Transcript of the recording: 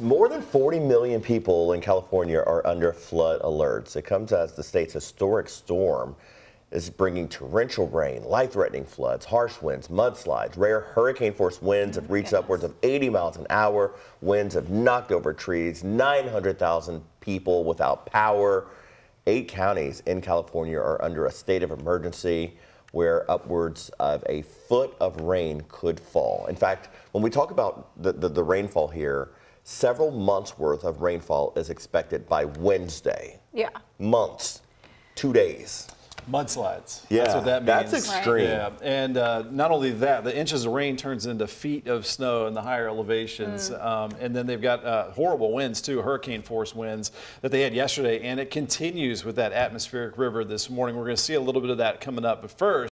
More than 40 million people in California are under flood alerts. It comes as the state's historic storm is bringing torrential rain, life-threatening floods, harsh winds, mudslides. Rare hurricane-force winds have reached upwards of 80 miles an hour. Winds have knocked over trees, 900,000 people without power. Eight counties in California are under a state of emergency where upwards of a foot of rain could fall. In fact, when we talk about the, the, the rainfall here, several months worth of rainfall is expected by Wednesday. Yeah. Months, two days. Mudslides. Yeah, that's what that means. that's extreme. Yeah, and uh, not only that, the inches of rain turns into feet of snow in the higher elevations, um, and then they've got uh, horrible winds too, hurricane force winds that they had yesterday, and it continues with that atmospheric river this morning. We're going to see a little bit of that coming up, but first.